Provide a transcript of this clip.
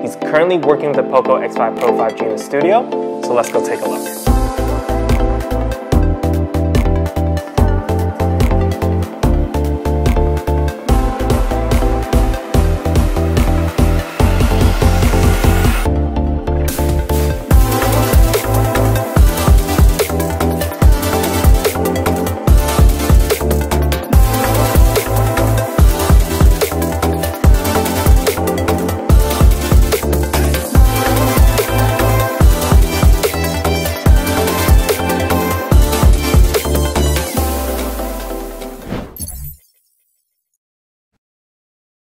He's currently working with the POCO X5 Pro 5G in the studio, so let's go take a look.